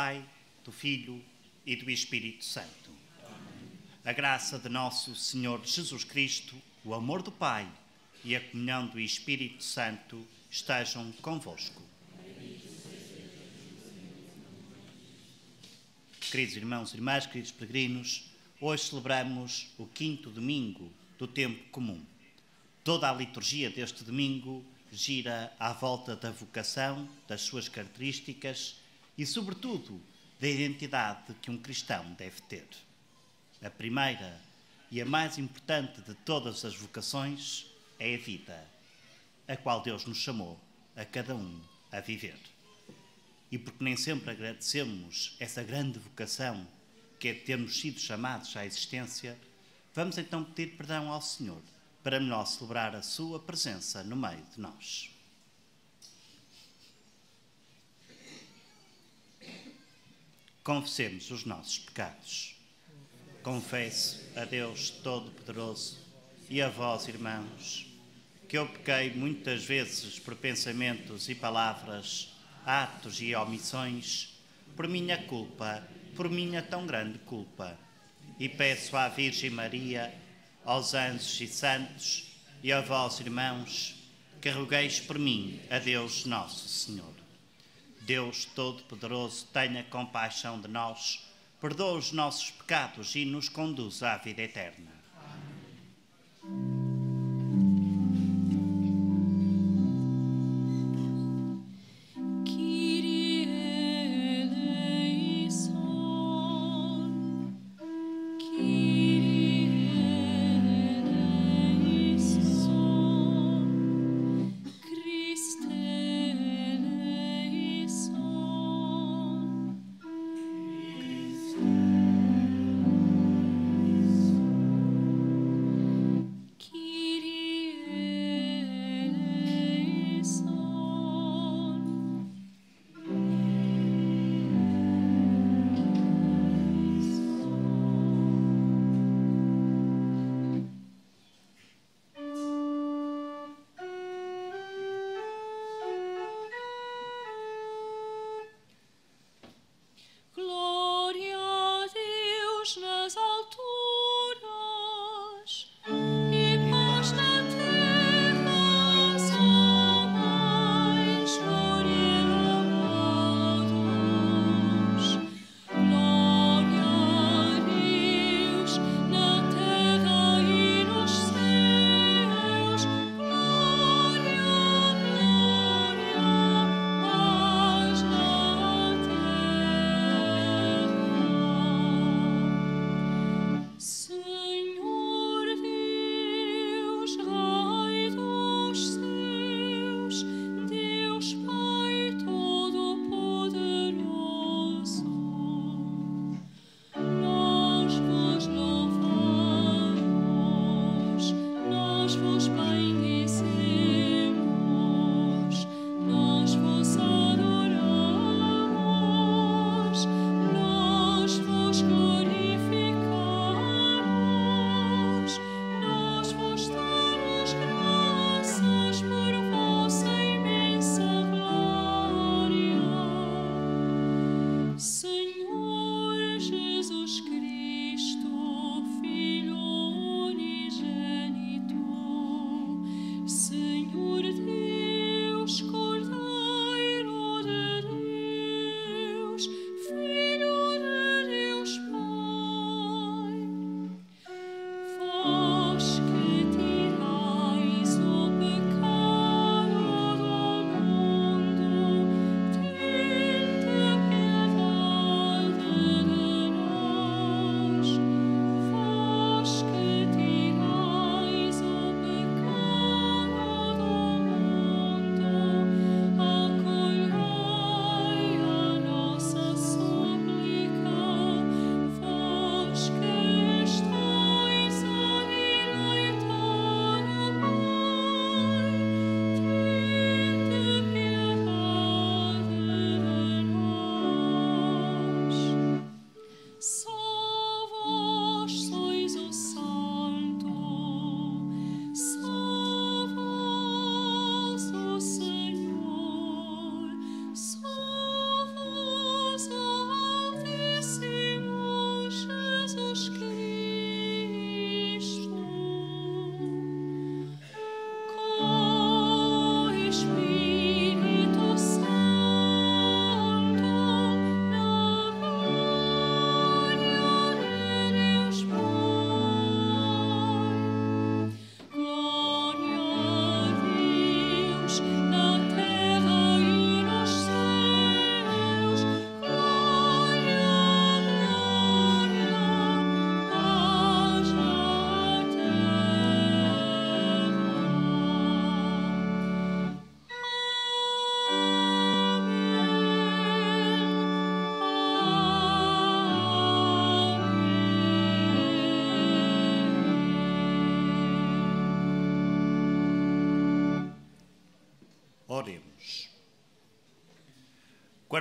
Pai, do Filho e do Espírito Santo. A graça de nosso Senhor Jesus Cristo, o amor do Pai e a comunhão do Espírito Santo estejam convosco. Queridos irmãos e irmãs, queridos peregrinos, hoje celebramos o quinto domingo do tempo comum. Toda a liturgia deste domingo gira à volta da vocação, das suas características e, sobretudo, da identidade que um cristão deve ter. A primeira e a mais importante de todas as vocações é a vida, a qual Deus nos chamou a cada um a viver. E porque nem sempre agradecemos essa grande vocação que é termos sido chamados à existência, vamos então pedir perdão ao Senhor para melhor celebrar a Sua presença no meio de nós. Confessemos os nossos pecados. Confesso a Deus Todo-Poderoso e a vós, irmãos, que eu pequei muitas vezes por pensamentos e palavras, atos e omissões, por minha culpa, por minha tão grande culpa. E peço à Virgem Maria, aos anjos e santos e a vós, irmãos, que rogueis por mim a Deus Nosso Senhor. Deus Todo-Poderoso, tenha compaixão de nós, perdoa os nossos pecados e nos conduza à vida eterna.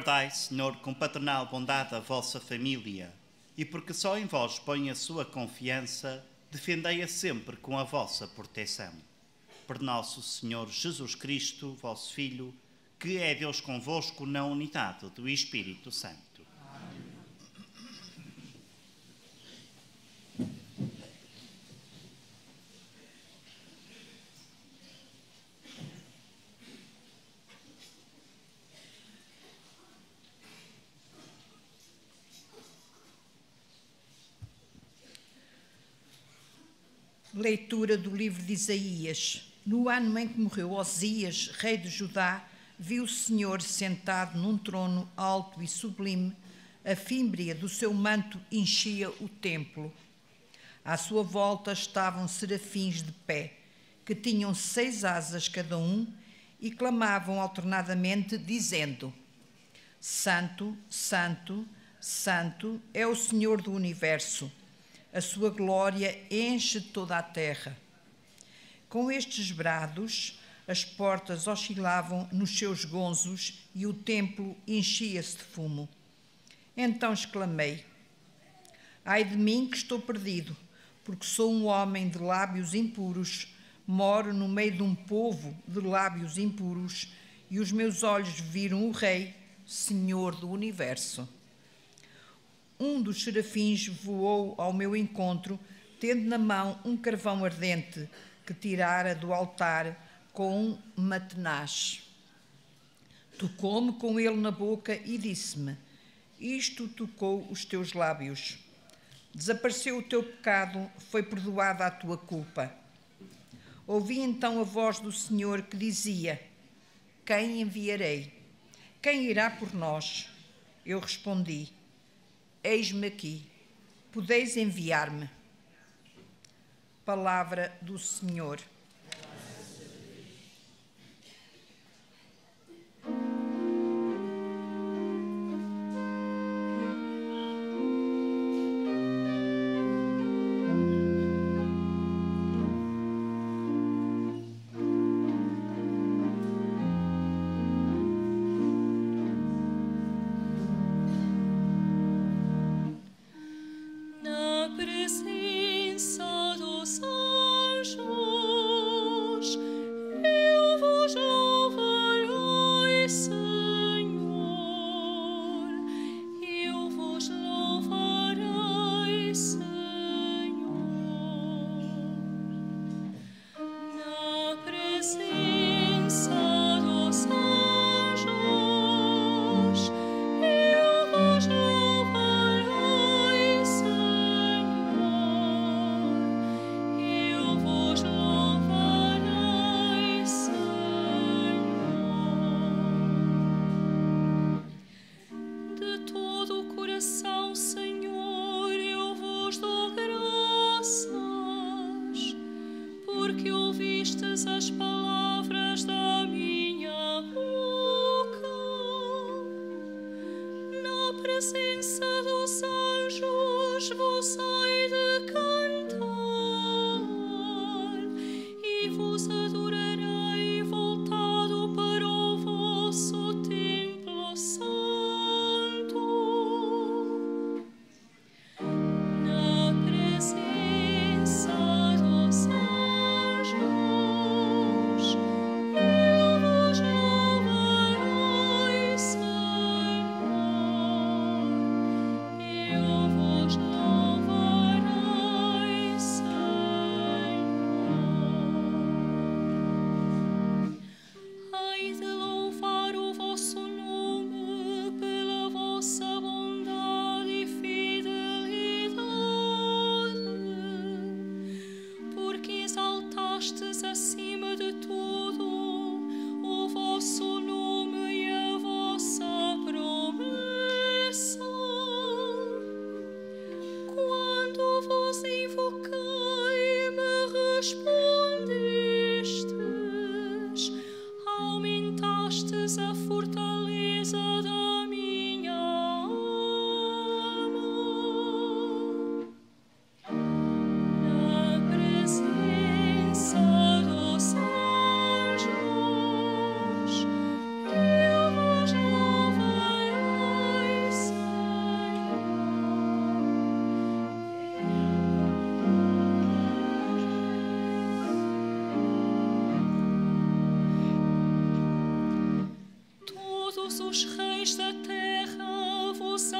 Guardai, Senhor, com paternal bondade a vossa família, e porque só em vós põe a sua confiança, defendei-a sempre com a vossa proteção. Por nosso Senhor Jesus Cristo, vosso Filho, que é Deus convosco na unidade do Espírito Santo. Leitura do livro de Isaías. No ano em que morreu Osias, rei de Judá, viu o Senhor sentado num trono alto e sublime, a fímbria do seu manto enchia o templo. À sua volta estavam serafins de pé, que tinham seis asas cada um e clamavam alternadamente, dizendo: Santo, Santo, Santo é o Senhor do universo a sua glória enche toda a terra. Com estes brados, as portas oscilavam nos seus gonzos e o templo enchia-se de fumo. Então exclamei: Ai de mim que estou perdido, porque sou um homem de lábios impuros, moro no meio de um povo de lábios impuros, e os meus olhos viram o Rei, Senhor do universo um dos serafins voou ao meu encontro, tendo na mão um carvão ardente que tirara do altar com um matenaz. Tocou-me com ele na boca e disse-me: Isto tocou os teus lábios. Desapareceu o teu pecado, foi perdoada a tua culpa. Ouvi então a voz do Senhor que dizia: Quem enviarei? Quem irá por nós? Eu respondi: Eis-me aqui, podeis enviar-me. Palavra do Senhor. os reis da terra vos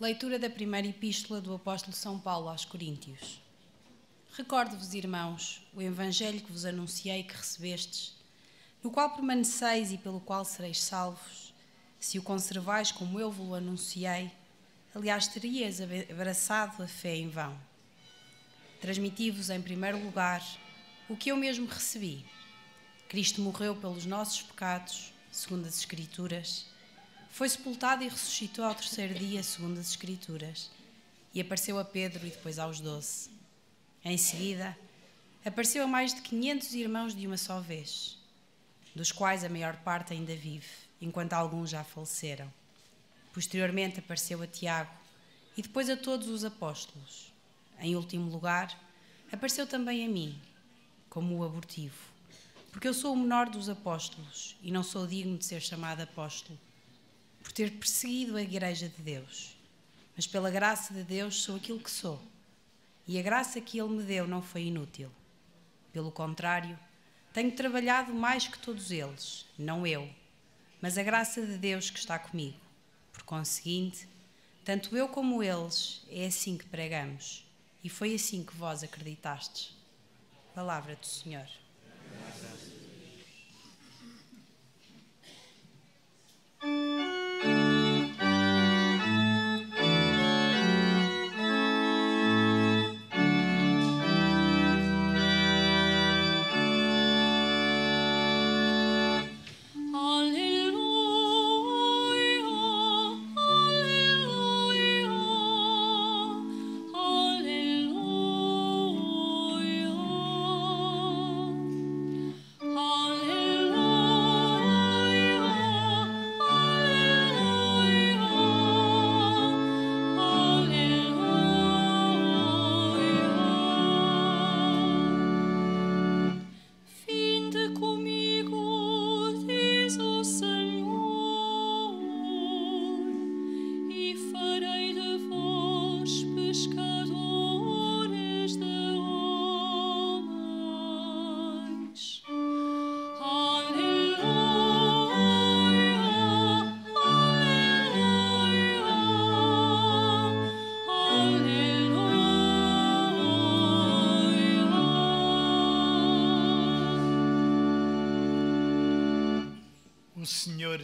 Leitura da primeira epístola do apóstolo São Paulo aos Coríntios. Recordo-vos, irmãos, o evangelho que vos anunciei que recebestes, no qual permaneceis e pelo qual sereis salvos, se o conservais como eu vos anunciei, aliás, terias abraçado a fé em vão. Transmiti-vos, em primeiro lugar, o que eu mesmo recebi. Cristo morreu pelos nossos pecados, segundo as Escrituras foi sepultado e ressuscitou ao terceiro dia, segundo as Escrituras, e apareceu a Pedro e depois aos doze. Em seguida, apareceu a mais de quinhentos irmãos de uma só vez, dos quais a maior parte ainda vive, enquanto alguns já faleceram. Posteriormente apareceu a Tiago e depois a todos os apóstolos. Em último lugar, apareceu também a mim, como o abortivo, porque eu sou o menor dos apóstolos e não sou digno de ser chamado apóstolo por ter perseguido a Igreja de Deus. Mas pela graça de Deus sou aquilo que sou. E a graça que Ele me deu não foi inútil. Pelo contrário, tenho trabalhado mais que todos eles, não eu, mas a graça de Deus que está comigo. Por conseguinte, tanto eu como eles, é assim que pregamos. E foi assim que vós acreditastes. Palavra do Senhor.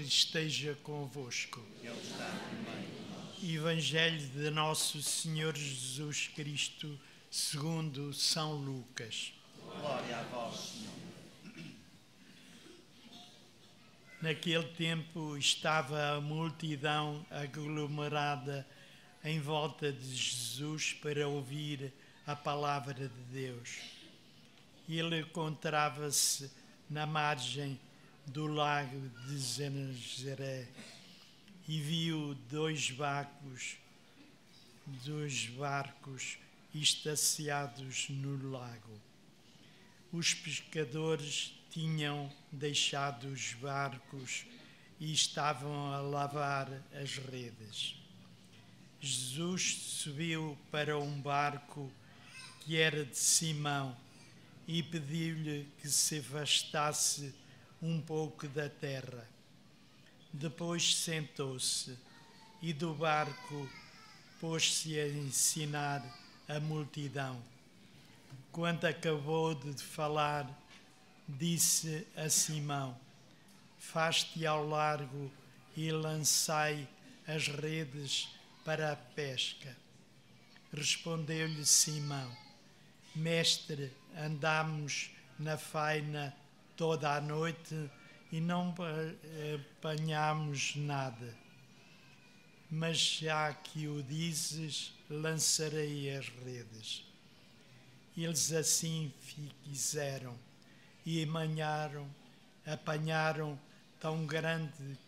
Esteja convosco. Evangelho de Nosso Senhor Jesus Cristo, segundo São Lucas. Glória a vós, Senhor. Naquele tempo estava a multidão aglomerada em volta de Jesus para ouvir a palavra de Deus. Ele encontrava-se na margem do lago de Genezaré e viu dois barcos, dois barcos estaciados no lago. Os pescadores tinham deixado os barcos e estavam a lavar as redes. Jesus subiu para um barco que era de Simão e pediu-lhe que se afastasse um pouco da terra. Depois sentou-se e do barco pôs-se a ensinar a multidão. Quando acabou de falar, disse a Simão: Faz-te ao largo e lançai as redes para a pesca. Respondeu-lhe Simão: Mestre, andamos na faina toda a noite e não apanhamos nada. Mas já que o dizes, lançarei as redes. Eles assim fizeram e amanharam, apanharam tão grande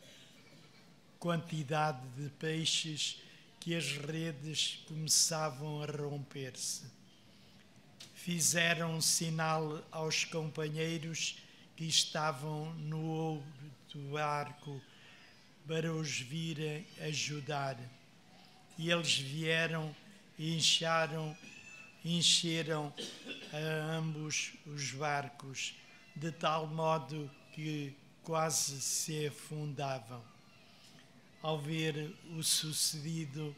quantidade de peixes que as redes começavam a romper-se. Fizeram sinal aos companheiros que estavam no outro barco para os virem ajudar. E eles vieram e encheram, encheram a ambos os barcos, de tal modo que quase se afundavam. Ao ver o sucedido,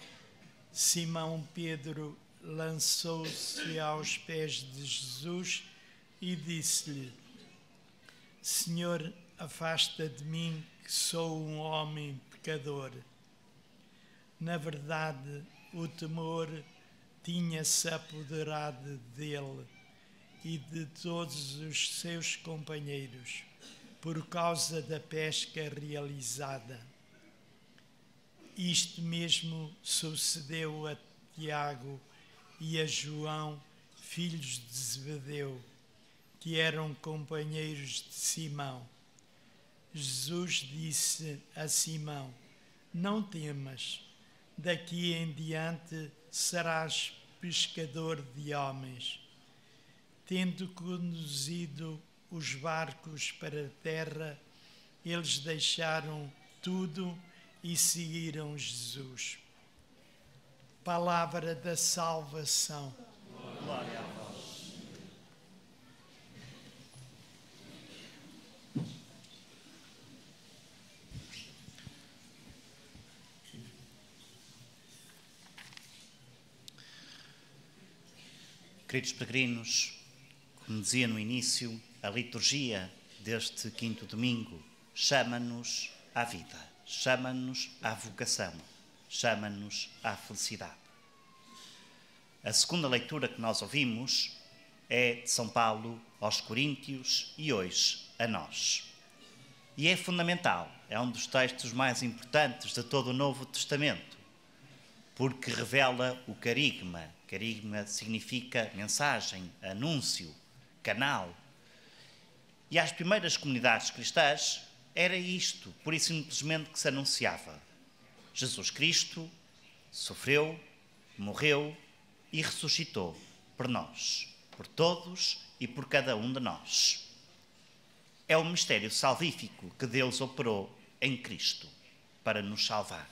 Simão Pedro lançou-se aos pés de Jesus e disse-lhe: Senhor, afasta de mim que sou um homem pecador. Na verdade, o temor tinha-se apoderado dele e de todos os seus companheiros por causa da pesca realizada. Isto mesmo sucedeu a Tiago e a João, filhos de Zebedeu que eram companheiros de Simão. Jesus disse a Simão: Não temas, daqui em diante serás pescador de homens. Tendo conduzido os barcos para a terra, eles deixaram tudo e seguiram Jesus. Palavra da salvação. Queridos peregrinos, como dizia no início, a liturgia deste quinto domingo chama-nos à vida, chama-nos à vocação, chama-nos à felicidade. A segunda leitura que nós ouvimos é de São Paulo aos Coríntios e hoje a nós. E é fundamental, é um dos textos mais importantes de todo o Novo Testamento, porque revela o carigma Carigma significa mensagem, anúncio, canal. E às primeiras comunidades cristãs era isto, por isso simplesmente que se anunciava. Jesus Cristo sofreu, morreu e ressuscitou por nós, por todos e por cada um de nós. É o mistério salvífico que Deus operou em Cristo para nos salvar.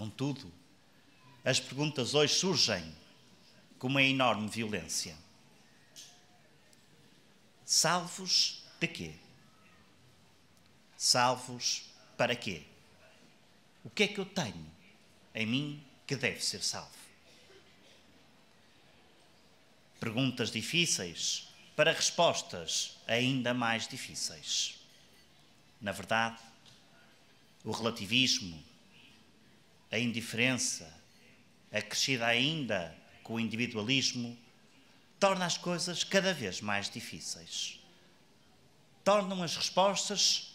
Contudo, as perguntas hoje surgem com uma enorme violência. Salvos de quê? Salvos para quê? O que é que eu tenho em mim que deve ser salvo? Perguntas difíceis para respostas ainda mais difíceis. Na verdade, o relativismo, a indiferença, acrescida ainda com o individualismo, torna as coisas cada vez mais difíceis. Tornam as respostas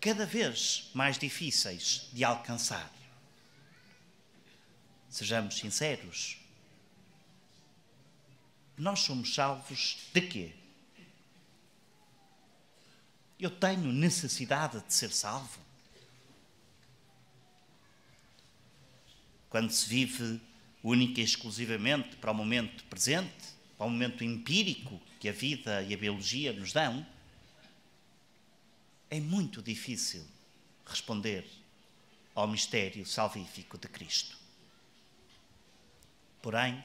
cada vez mais difíceis de alcançar. Sejamos sinceros. Nós somos salvos de quê? Eu tenho necessidade de ser salvo. Quando se vive única e exclusivamente para o momento presente, para o momento empírico que a vida e a biologia nos dão, é muito difícil responder ao mistério salvífico de Cristo. Porém,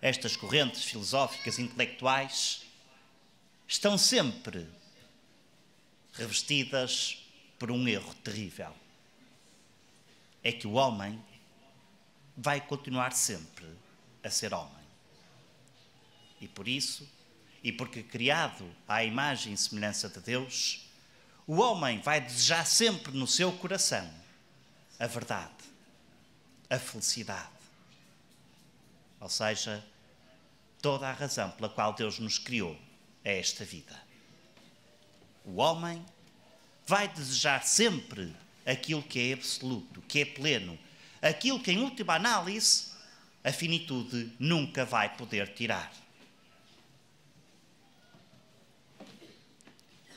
estas correntes filosóficas e intelectuais estão sempre revestidas por um erro terrível. É que o homem vai continuar sempre a ser homem. E por isso, e porque criado à imagem e semelhança de Deus, o homem vai desejar sempre no seu coração a verdade, a felicidade. Ou seja, toda a razão pela qual Deus nos criou é esta vida. O homem vai desejar sempre aquilo que é absoluto, que é pleno, aquilo que, em última análise, a finitude nunca vai poder tirar.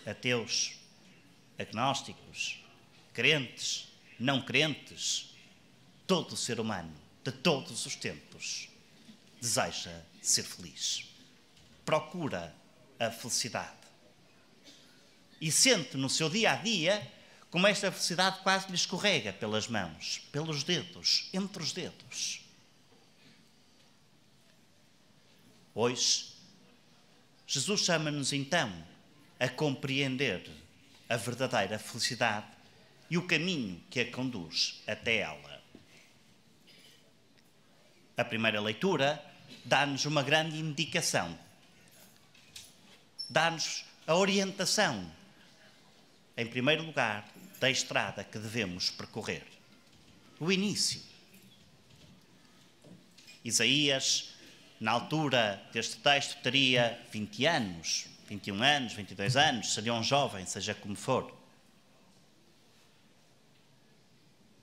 Ateus, agnósticos, crentes, não crentes, todo ser humano, de todos os tempos, deseja ser feliz. Procura a felicidade. E sente no seu dia a dia como esta felicidade quase lhe escorrega pelas mãos, pelos dedos, entre os dedos. Hoje, Jesus chama-nos então a compreender a verdadeira felicidade e o caminho que a conduz até ela. A primeira leitura dá-nos uma grande indicação, dá-nos a orientação, em primeiro lugar, da estrada que devemos percorrer. O início. Isaías, na altura deste texto, teria 20 anos, 21 anos, 22 anos, seria um jovem, seja como for.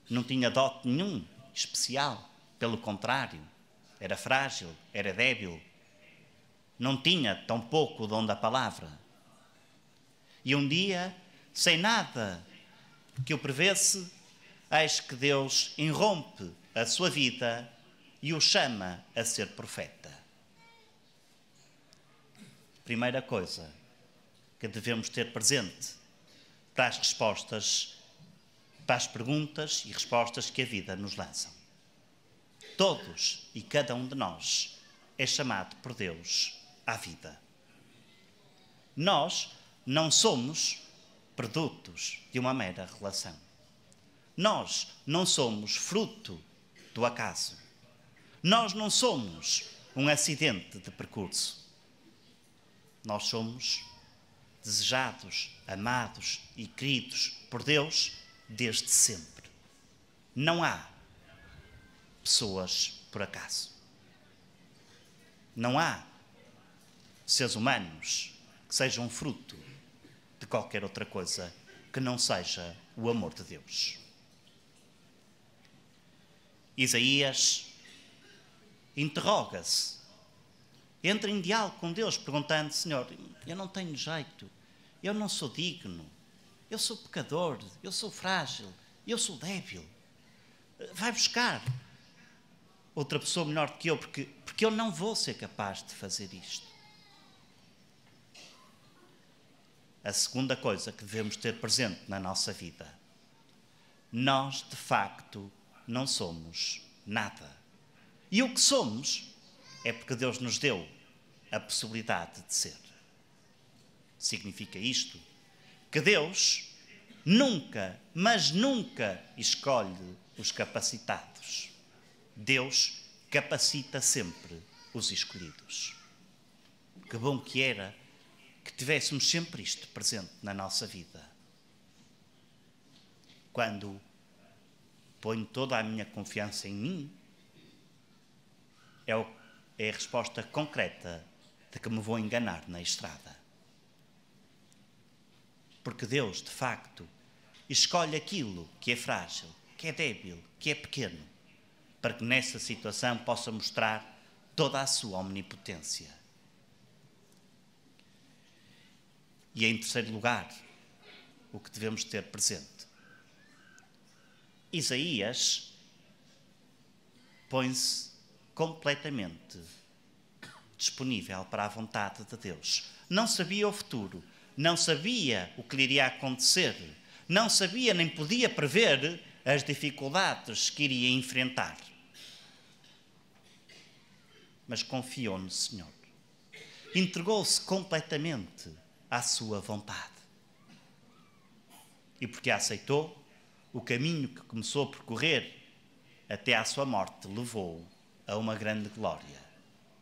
Não tinha dote nenhum especial, pelo contrário, era frágil, era débil, não tinha tão pouco o dom da palavra. E um dia, sem nada que o prevesse, eis que Deus irrompe a sua vida e o chama a ser profeta. Primeira coisa que devemos ter presente para as respostas, para as perguntas e respostas que a vida nos lança. Todos e cada um de nós é chamado por Deus à vida. Nós não somos produtos de uma mera relação. Nós não somos fruto do acaso. Nós não somos um acidente de percurso. Nós somos desejados, amados e queridos por Deus desde sempre. Não há pessoas por acaso. Não há seres humanos que sejam fruto qualquer outra coisa que não seja o amor de Deus. Isaías interroga-se, entra em diálogo com Deus, perguntando: Senhor, eu não tenho jeito, eu não sou digno, eu sou pecador, eu sou frágil, eu sou débil. Vai buscar outra pessoa melhor do que eu, porque, porque eu não vou ser capaz de fazer isto. A segunda coisa que devemos ter presente na nossa vida. Nós, de facto, não somos nada. E o que somos é porque Deus nos deu a possibilidade de ser. Significa isto que Deus nunca, mas nunca escolhe os capacitados. Deus capacita sempre os escolhidos. Que bom que era que tivéssemos sempre isto presente na nossa vida. Quando ponho toda a minha confiança em mim, é, o, é a resposta concreta de que me vou enganar na estrada. Porque Deus, de facto, escolhe aquilo que é frágil, que é débil, que é pequeno, para que nessa situação possa mostrar toda a sua omnipotência. E em terceiro lugar, o que devemos ter presente. Isaías põe-se completamente disponível para a vontade de Deus. Não sabia o futuro, não sabia o que lhe iria acontecer, não sabia nem podia prever as dificuldades que iria enfrentar. Mas confiou no Senhor. Entregou-se completamente à sua vontade. E porque aceitou, o caminho que começou a percorrer até à sua morte levou a uma grande glória.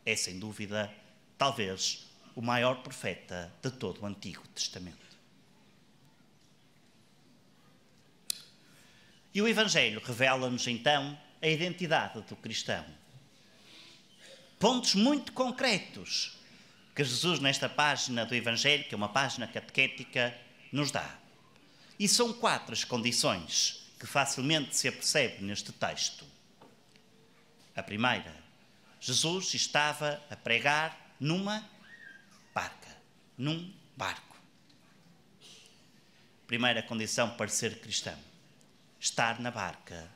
É sem dúvida, talvez, o maior profeta de todo o Antigo Testamento. E o Evangelho revela-nos então a identidade do cristão. Pontos muito concretos que Jesus, nesta página do Evangelho, que é uma página catequética, nos dá. E são quatro as condições que facilmente se apercebe neste texto. A primeira, Jesus estava a pregar numa barca, num barco. Primeira condição para ser cristão: estar na barca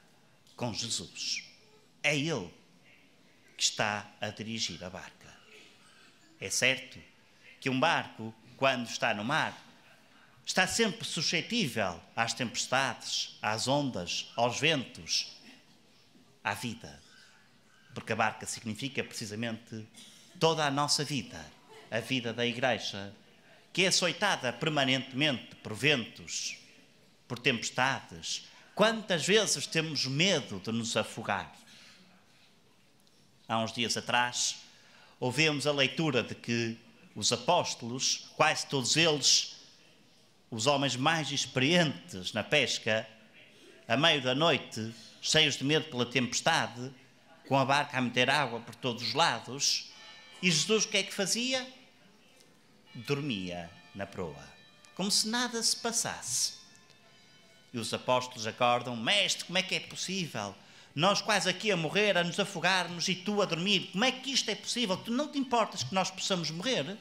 com Jesus. É Ele que está a dirigir a barca. É certo que um barco, quando está no mar, está sempre suscetível às tempestades, às ondas, aos ventos, à vida. Porque a barca significa precisamente toda a nossa vida, a vida da Igreja, que é açoitada permanentemente por ventos, por tempestades. Quantas vezes temos medo de nos afogar? Há uns dias atrás, ouvimos a leitura de que os apóstolos, quase todos eles, os homens mais experientes na pesca, a meio da noite, cheios de medo pela tempestade, com a barca a meter água por todos os lados, e Jesus o que é que fazia? Dormia na proa, como se nada se passasse. E os apóstolos acordam: Mestre, como é que é possível? Nós quase aqui a morrer, a nos afogarmos e tu a dormir. Como é que isto é possível? Tu não te importas que nós possamos morrer?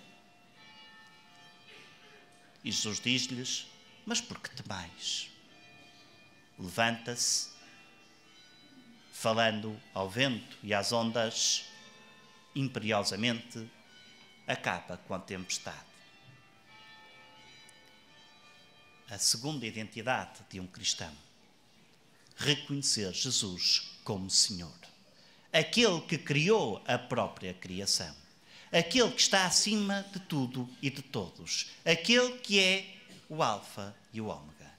E Jesus diz-lhes: Mas por que temais? Levanta-se, falando ao vento e às ondas, imperiosamente, acaba com a tempestade. A segunda identidade de um cristão reconhecer Jesus como Senhor. Aquele que criou a própria criação. Aquele que está acima de tudo e de todos. Aquele que é o Alfa e o Ômega.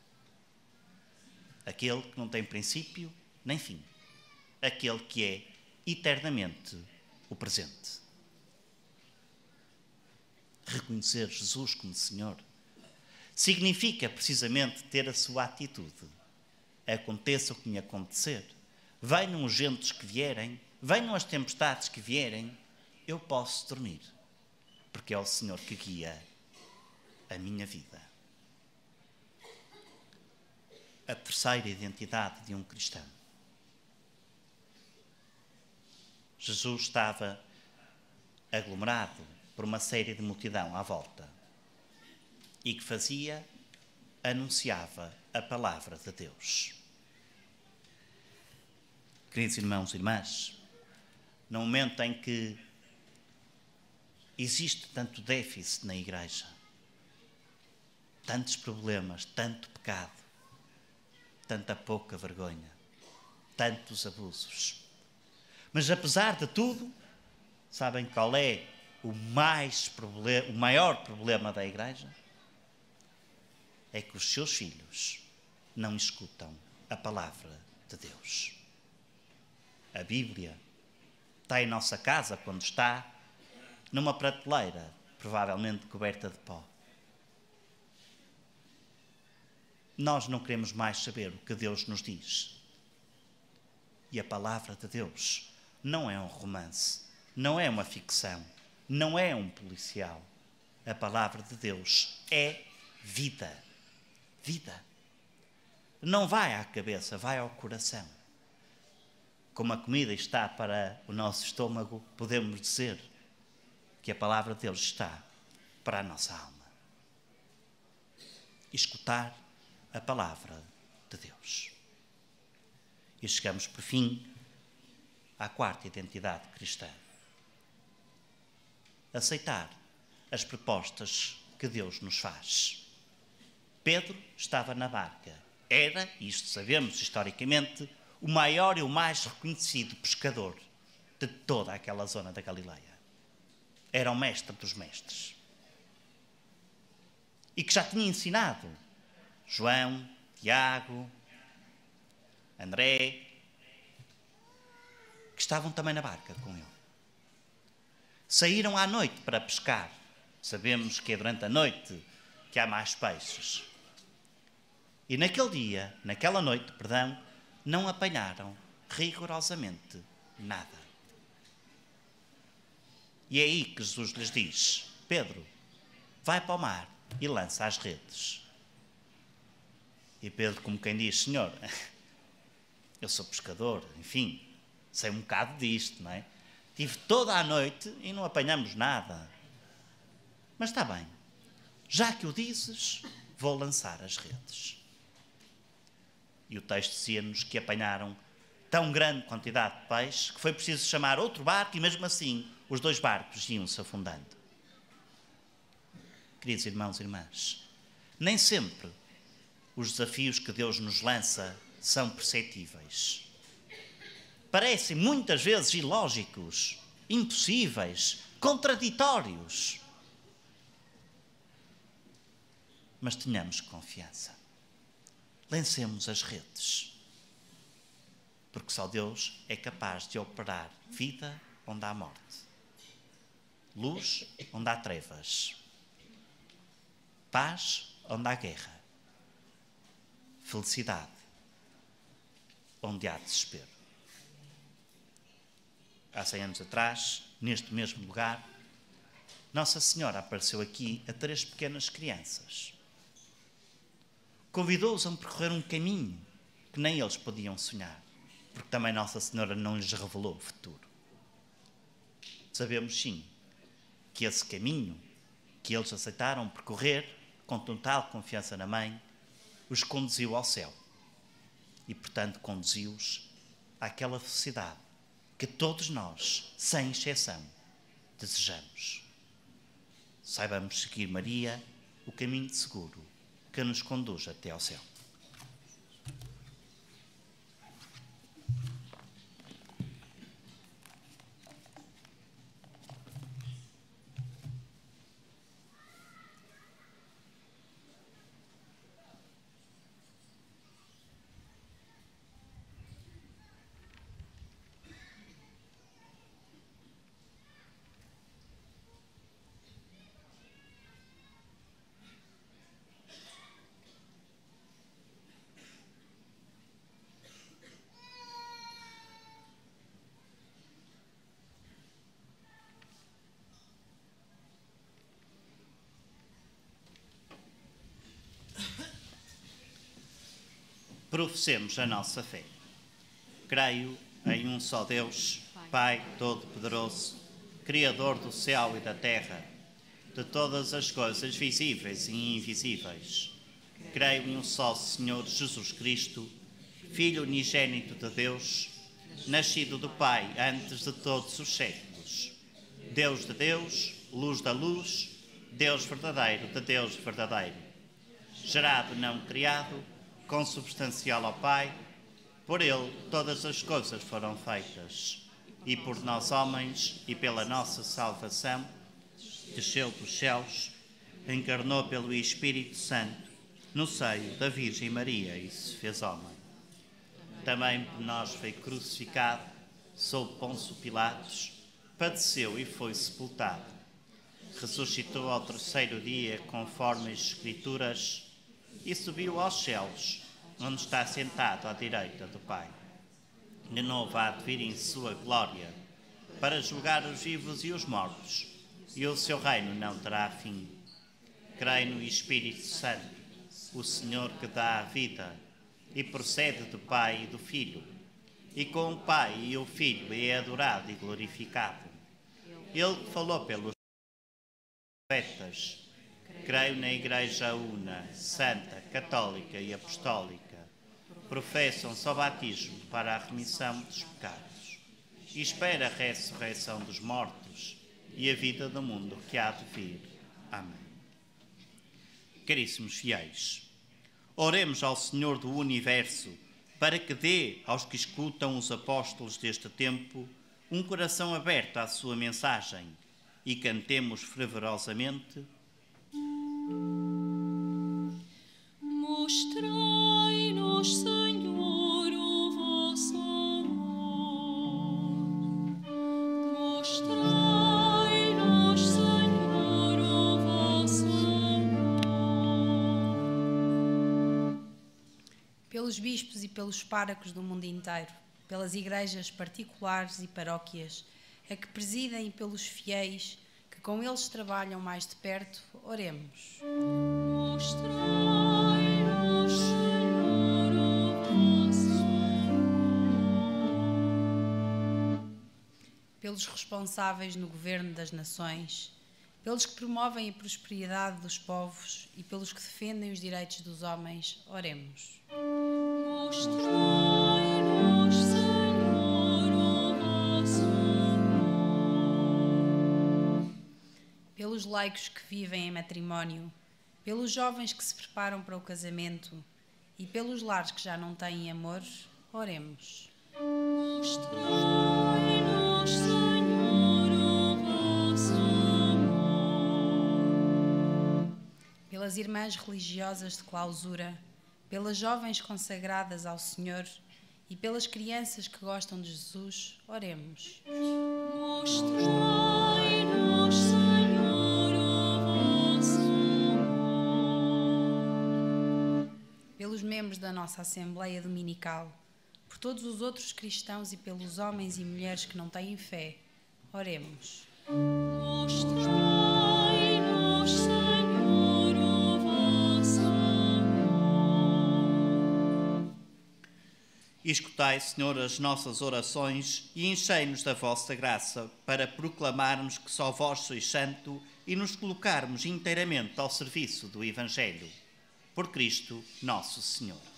Aquele que não tem princípio nem fim. Aquele que é eternamente o presente. Reconhecer Jesus como Senhor significa precisamente ter a sua atitude aconteça o que me acontecer, venham os ventos que vierem, venham as tempestades que vierem, eu posso dormir, porque é o Senhor que guia a minha vida. A terceira identidade de um cristão. Jesus estava aglomerado por uma série de multidão à volta e que fazia, anunciava a palavra de Deus. Queridos irmãos e irmãs, no momento em que existe tanto déficit na igreja, tantos problemas, tanto pecado, tanta pouca vergonha, tantos abusos. Mas apesar de tudo, sabem qual é o, mais o maior problema da igreja? É que os seus filhos não escutam a palavra de Deus. A Bíblia está em nossa casa quando está numa prateleira, provavelmente coberta de pó. Nós não queremos mais saber o que Deus nos diz. E a palavra de Deus não é um romance, não é uma ficção, não é um policial. A palavra de Deus é vida. Vida não vai à cabeça, vai ao coração. Como a comida está para o nosso estômago, podemos dizer que a palavra de Deus está para a nossa alma. Escutar a palavra de Deus. E chegamos, por fim, à quarta identidade cristã. Aceitar as propostas que Deus nos faz. Pedro estava na barca. Era, isto sabemos historicamente, o maior e o mais reconhecido pescador de toda aquela zona da Galileia. Era o mestre dos mestres. E que já tinha ensinado João, Tiago, André, que estavam também na barca com ele. Saíram à noite para pescar. Sabemos que é durante a noite que há mais peixes. E naquele dia, naquela noite, perdão, não apanharam rigorosamente nada. E é aí que Jesus lhes diz: Pedro, vai para o mar e lança as redes. E Pedro, como quem diz: Senhor, eu sou pescador, enfim, sei um bocado disto, não é? Tive toda a noite e não apanhamos nada. Mas está bem, já que o dizes, vou lançar as redes. E o texto dizia-nos que apanharam tão grande quantidade de peixe que foi preciso chamar outro barco e, mesmo assim, os dois barcos iam-se afundando. Queridos irmãos e irmãs, nem sempre os desafios que Deus nos lança são perceptíveis. Parecem muitas vezes ilógicos, impossíveis, contraditórios. Mas tenhamos confiança. Lancemos as redes. Porque só Deus é capaz de operar vida onde há morte, luz onde há trevas, paz onde há guerra, felicidade onde há desespero. Há 100 anos atrás, neste mesmo lugar, Nossa Senhora apareceu aqui a três pequenas crianças. Convidou-os a percorrer um caminho que nem eles podiam sonhar, porque também Nossa Senhora não lhes revelou o futuro. Sabemos sim que esse caminho que eles aceitaram percorrer com total confiança na Mãe os conduziu ao céu e, portanto, conduziu-os àquela felicidade que todos nós, sem exceção, desejamos. Saibamos seguir Maria o caminho de seguro que nos conduz até ao céu. Professemos a nossa fé. Creio em um só Deus, Pai Todo-Poderoso, Criador do céu e da terra, de todas as coisas visíveis e invisíveis. Creio em um só Senhor Jesus Cristo, Filho unigênito de Deus, nascido do Pai antes de todos os séculos. Deus de Deus, luz da luz, Deus verdadeiro de Deus verdadeiro. Gerado, não criado, consubstancial ao Pai, por ele todas as coisas foram feitas, e por nós homens e pela nossa salvação, desceu dos céus, encarnou pelo Espírito Santo no seio da Virgem Maria e se fez homem. Também por nós foi crucificado, sob Ponço Pilatos, padeceu e foi sepultado. Ressuscitou ao terceiro dia, conforme as Escrituras, e subiu aos céus onde está sentado à direita do Pai. De novo há de vir em sua glória para julgar os vivos e os mortos, e o seu reino não terá fim. Creio no Espírito Santo, o Senhor que dá a vida e procede do Pai e do Filho, e com o Pai e o Filho é adorado e glorificado. Ele falou pelos profetas, Creio na Igreja Una, Santa, Católica e Apostólica. Professo um só batismo para a remissão dos pecados. E espero a ressurreição dos mortos e a vida do mundo que há de vir. Amém. Caríssimos fiéis, oremos ao Senhor do Universo para que dê aos que escutam os apóstolos deste tempo um coração aberto à sua mensagem e cantemos fervorosamente. Pelos bispos e pelos párocos do mundo inteiro, pelas igrejas particulares e paróquias, a que presidem e pelos fiéis que com eles trabalham mais de perto, oremos. Mostrai-nos, pelos responsáveis no governo das nações, pelos que promovem a prosperidade dos povos e pelos que defendem os direitos dos homens, oremos. Mostrai-nos, Senhor, o amor. pelos laicos que vivem em matrimónio, pelos jovens que se preparam para o casamento e pelos lares que já não têm amor, oremos. Mostrai-nos, pelas irmãs religiosas de clausura, pelas jovens consagradas ao Senhor e pelas crianças que gostam de Jesus, oremos. Mostrai-nos, Senhor, o vosso amor. pelos membros da nossa Assembleia Dominical, por todos os outros cristãos e pelos homens e mulheres que não têm fé, oremos. Mostrai-nos, escutai, Senhor, as nossas orações e enchei-nos da vossa graça para proclamarmos que só vós sois santo e nos colocarmos inteiramente ao serviço do Evangelho. Por Cristo, nosso Senhor.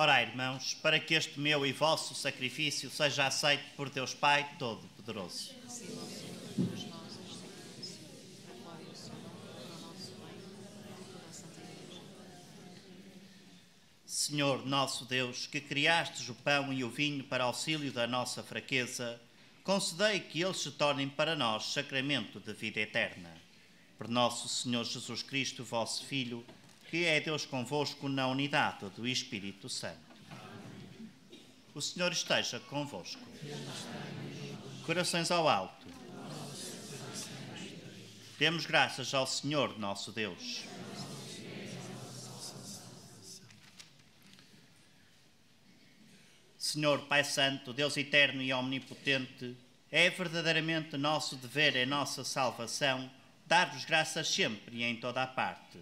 Ora, irmãos, para que este meu e vosso sacrifício seja aceito por Deus Pai Todo-Poderoso. Senhor nosso Deus, que criastes o pão e o vinho para auxílio da nossa fraqueza, concedei que eles se tornem para nós sacramento de vida eterna. Por nosso Senhor Jesus Cristo, vosso Filho, que é Deus convosco na unidade do Espírito Santo. O Senhor esteja convosco. Corações ao alto. Demos graças ao Senhor nosso Deus. Senhor Pai Santo, Deus eterno e omnipotente, é verdadeiramente nosso dever e nossa salvação dar-vos graças sempre e em toda a parte.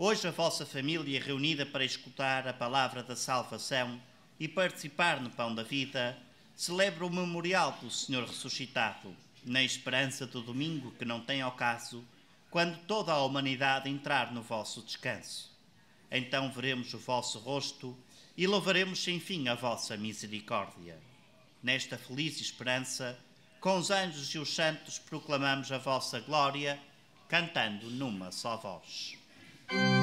Hoje a vossa família reunida para escutar a palavra da salvação e participar no pão da vida, celebra o memorial do Senhor ressuscitado, na esperança do domingo que não tem ocaso, quando toda a humanidade entrar no vosso descanso. Então veremos o vosso rosto e louvaremos sem fim a vossa misericórdia. Nesta feliz esperança, com os anjos e os santos proclamamos a vossa glória, cantando numa só voz. Santo,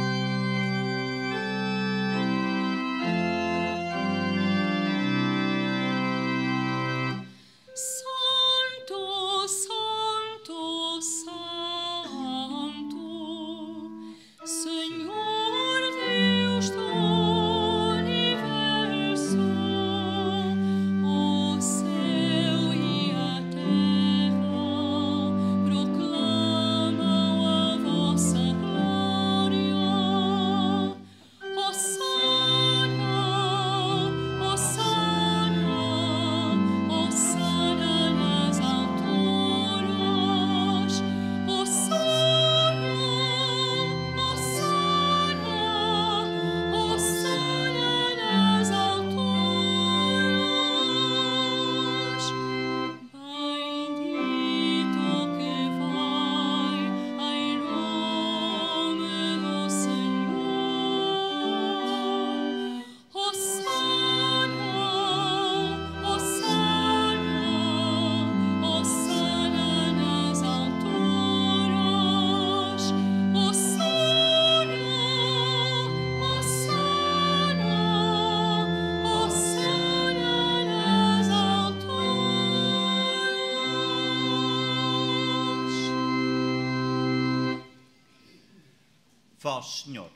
Vós, Senhor,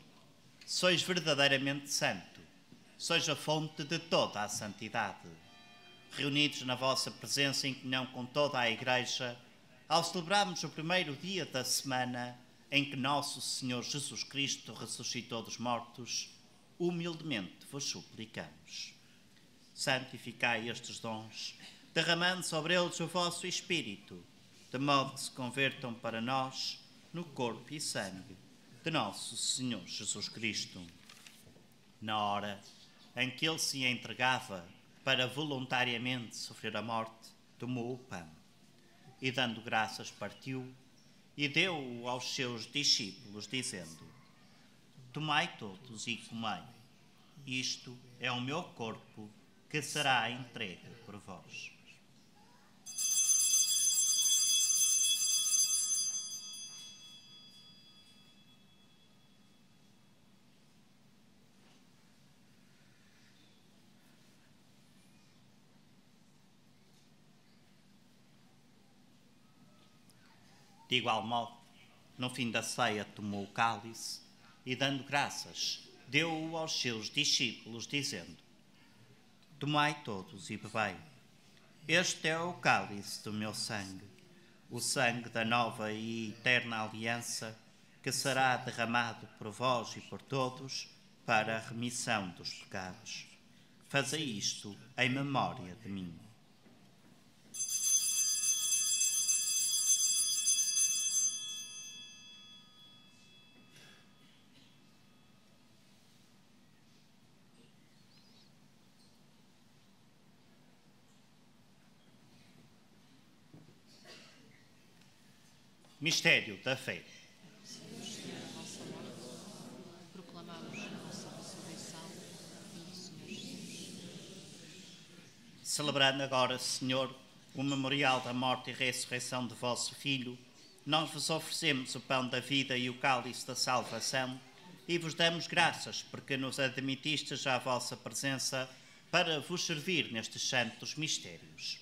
sois verdadeiramente santo, sois a fonte de toda a santidade. Reunidos na vossa presença em comunhão com toda a Igreja, ao celebrarmos o primeiro dia da semana em que nosso Senhor Jesus Cristo ressuscitou dos mortos, humildemente vos suplicamos. Santificai estes dons, derramando sobre eles o vosso Espírito, de modo que se convertam para nós no corpo e sangue de nosso Senhor Jesus Cristo. Na hora em que ele se entregava para voluntariamente sofrer a morte, tomou o pão e, dando graças, partiu e deu-o aos seus discípulos, dizendo: Tomai todos e comei. Isto é o meu corpo que será entregue por vós. De igual modo, no fim da ceia, tomou o cálice e, dando graças, deu-o aos seus discípulos, dizendo: Tomai todos e bebei. Este é o cálice do meu sangue, o sangue da nova e eterna aliança, que será derramado por vós e por todos para a remissão dos pecados. Fazei isto em memória de mim. Mistério da fé. Celebrando agora, Senhor, o memorial da morte e ressurreição de vosso Filho, nós vos oferecemos o pão da vida e o cálice da salvação e vos damos graças porque nos admitistes à vossa presença para vos servir nestes santos mistérios.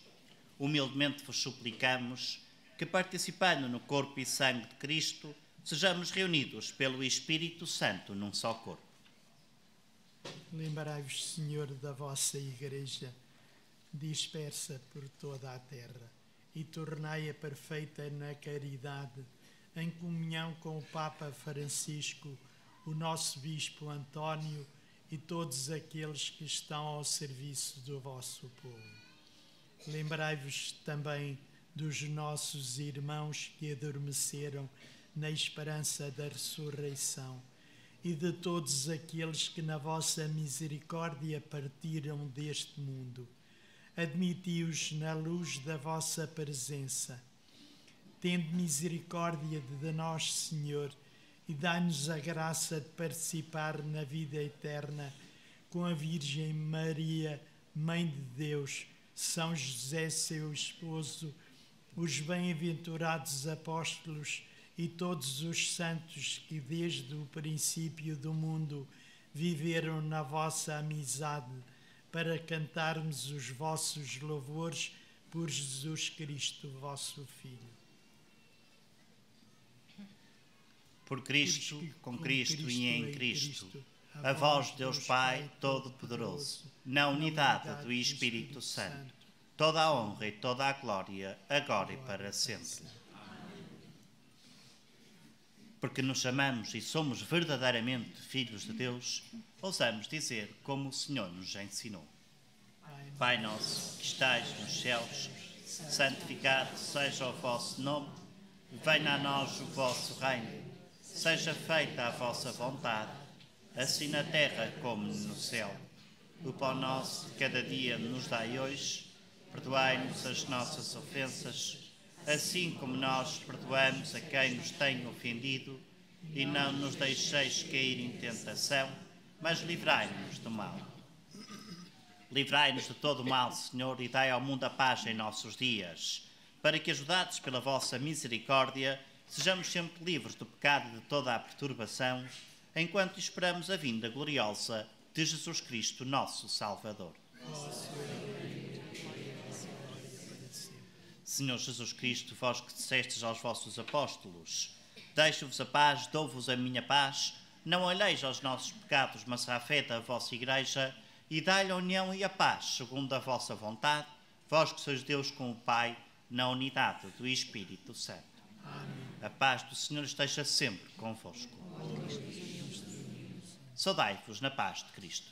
Humildemente vos suplicamos que, participando no corpo e sangue de Cristo, sejamos reunidos pelo Espírito Santo num só corpo. Lembrai-vos, Senhor, da vossa Igreja, dispersa por toda a terra, e tornai-a perfeita na caridade, em comunhão com o Papa Francisco, o nosso Bispo António e todos aqueles que estão ao serviço do vosso povo. Lembrai-vos também dos nossos irmãos que adormeceram na esperança da ressurreição e de todos aqueles que na vossa misericórdia partiram deste mundo. Admiti-os na luz da vossa presença. Tende misericórdia de nós, Senhor, e dá-nos a graça de participar na vida eterna com a Virgem Maria, Mãe de Deus, São José, seu esposo, os bem-aventurados apóstolos e todos os santos que desde o princípio do mundo viveram na vossa amizade, para cantarmos os vossos louvores por Jesus Cristo, vosso Filho. Por Cristo, com Cristo e em Cristo, a vós, Deus Pai Todo-Poderoso, na unidade do Espírito Santo, toda a honra e toda a glória, agora e para sempre. Porque nos chamamos e somos verdadeiramente filhos de Deus, ousamos dizer como o Senhor nos ensinou. Pai nosso que estais nos céus, santificado seja o vosso nome, venha a nós o vosso reino, seja feita a vossa vontade, assim na terra como no céu. O pão nosso de cada dia nos dai hoje, perdoai-nos as nossas ofensas, assim como nós perdoamos a quem nos tem ofendido, e não nos deixeis cair em tentação, mas livrai-nos do mal. Livrai-nos de todo o mal, Senhor, e dai ao mundo a paz em nossos dias, para que, ajudados pela vossa misericórdia, sejamos sempre livres do pecado e de toda a perturbação, enquanto esperamos a vinda gloriosa de Jesus Cristo, nosso Salvador. Senhor Jesus Cristo, vós que dissestes aos vossos apóstolos: Deixo-vos a paz, dou-vos a minha paz. Não olheis aos nossos pecados, mas à fé da vossa Igreja, e dai-lhe a união e a paz, segundo a vossa vontade, vós que sois Deus com o Pai, na unidade do Espírito Santo. A paz do Senhor esteja sempre convosco. Saudai-vos na paz de Cristo.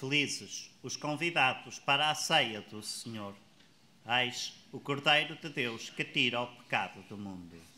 Felizes os convidados para a ceia do Senhor. Eis o Cordeiro de Deus que tira o pecado do mundo.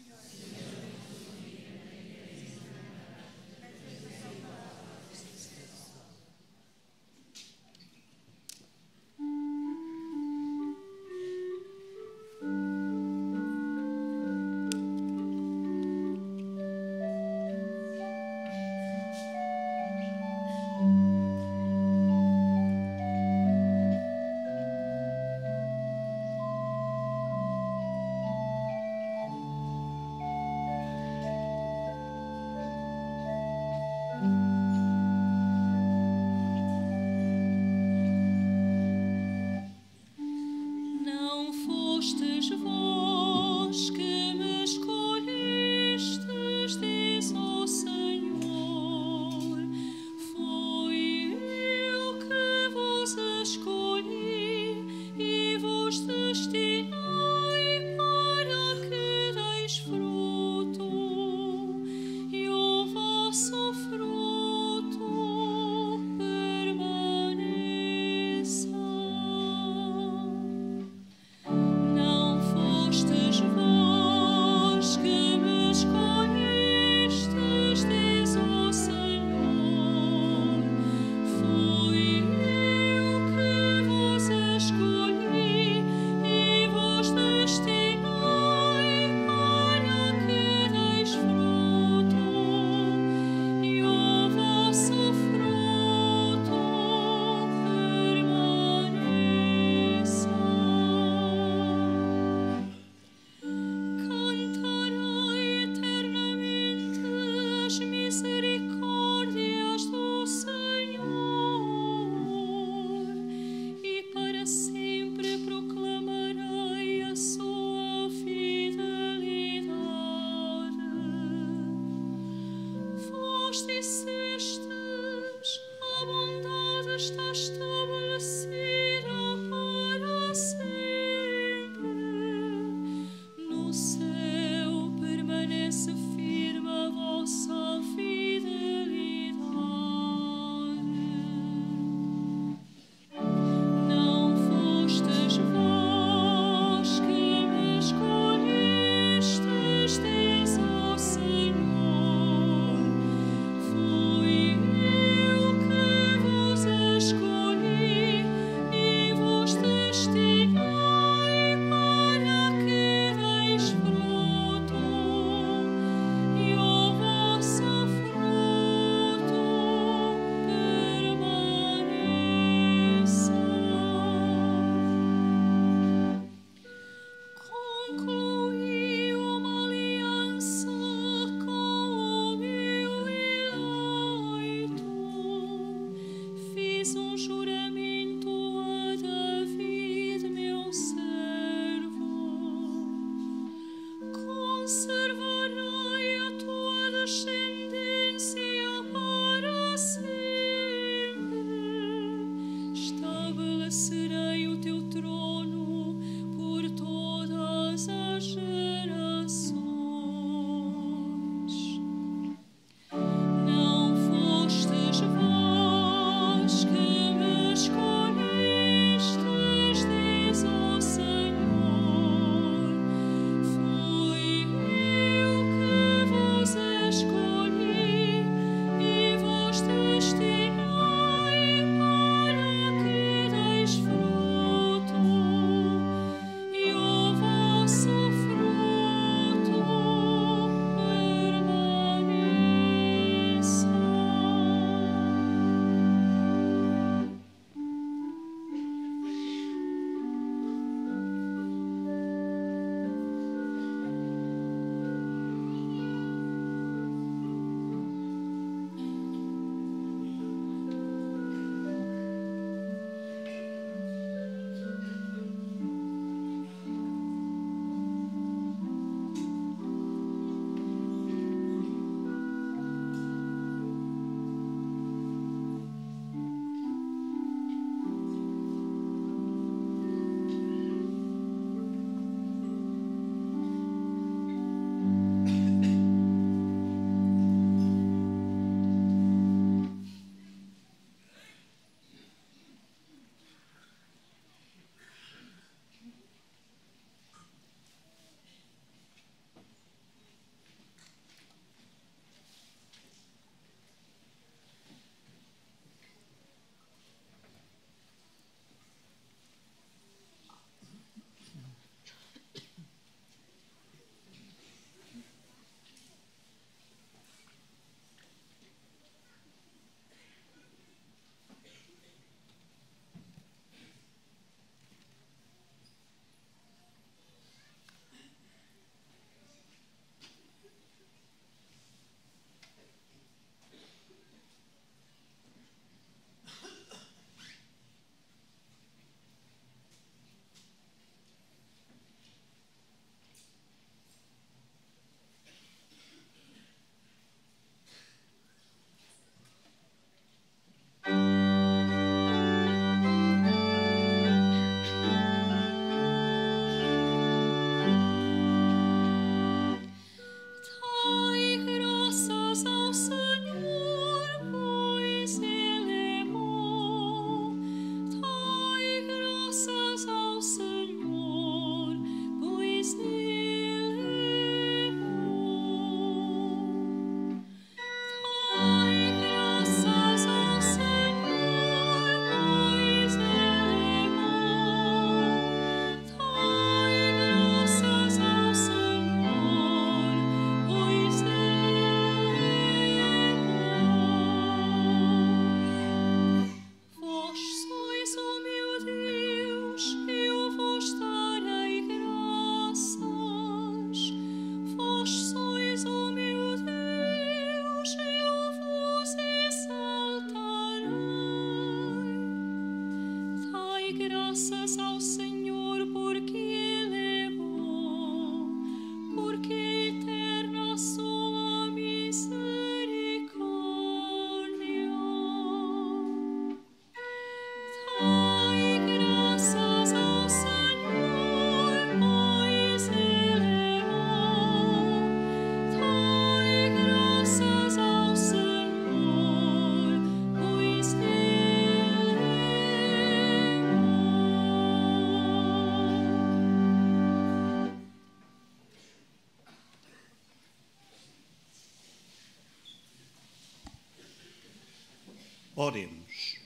Oremos.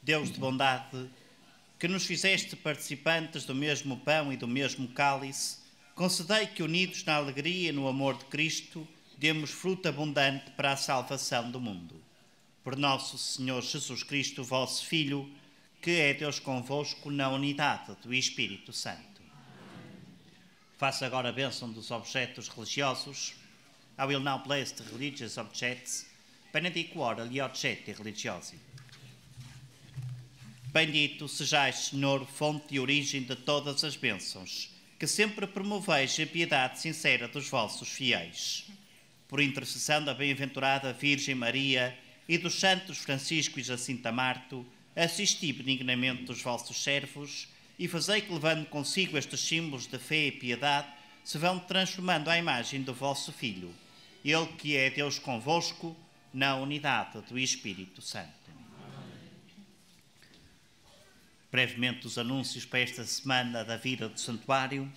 Deus de bondade, que nos fizeste participantes do mesmo pão e do mesmo cálice, concedei que, unidos na alegria e no amor de Cristo, demos fruto abundante para a salvação do mundo. Por nosso Senhor Jesus Cristo, vosso Filho, que é Deus convosco na unidade do Espírito Santo. Faça agora a bênção dos objetos religiosos. I will now bless the religious objects. Benedico ora gli oggetti religiosi. Bendito sejais, Senhor, fonte e origem de todas as bênçãos, que sempre promoveis a piedade sincera dos vossos fiéis. Por intercessão da bem-aventurada Virgem Maria e dos santos Francisco e Jacinta Marto, assisti benignamente os vossos servos e fazei que, levando consigo estes símbolos de fé e piedade, se vão transformando à imagem do vosso Filho, Ele que é Deus convosco, na unidade do Espírito Santo. Brevemente os anúncios para esta semana da vida do santuário.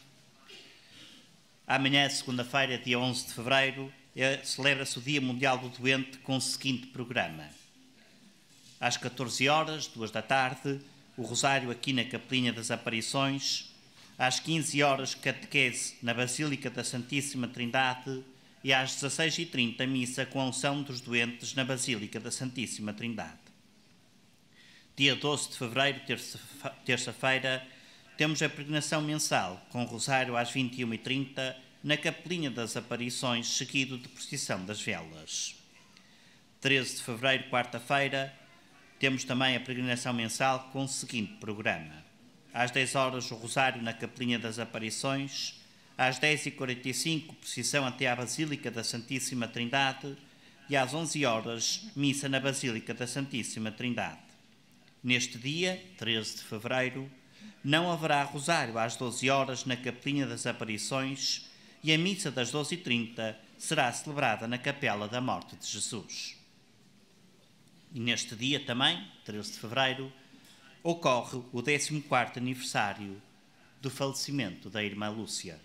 Amanhã, segunda-feira, dia 11 de fevereiro, é- celebra-se o Dia Mundial do Doente com o seguinte programa. Às 14 horas, 2 da tarde, o Rosário aqui na Capelinha das Aparições. Às 15 horas, catequese na Basílica da Santíssima Trindade. E às 16h30, missa com a unção dos doentes na Basílica da Santíssima Trindade. Dia 12 de fevereiro, terça- terça-feira, temos a peregrinação mensal, com rosário às 21h30, na Capelinha das Aparições, seguido de procissão das velas. 13 de fevereiro, quarta-feira, temos também a peregrinação mensal com o seguinte programa. Às 10 horas, o rosário na Capelinha das Aparições. Às 10h45, procissão até à Basílica da Santíssima Trindade. E às 11 horas, missa na Basílica da Santíssima Trindade. Neste dia, 13 de fevereiro, não haverá rosário às 12 horas na Capelinha das Aparições e a missa das 12h30 será celebrada na Capela da Morte de Jesus. E neste dia também, 13 de fevereiro, ocorre o 14º aniversário do falecimento da irmã Lúcia.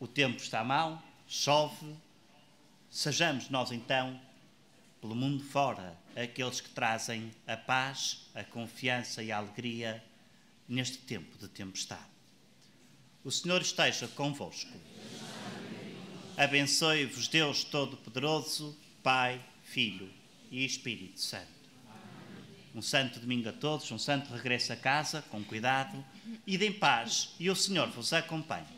O tempo está mau, chove, sejamos nós então pelo mundo fora, aqueles que trazem a paz, a confiança e a alegria neste tempo de tempestade. O Senhor esteja convosco. Abençoe-vos Deus Todo-Poderoso, Pai, Filho e Espírito Santo. Um santo domingo a todos, um santo regresso a casa, com cuidado, e em paz, e o Senhor vos acompanhe.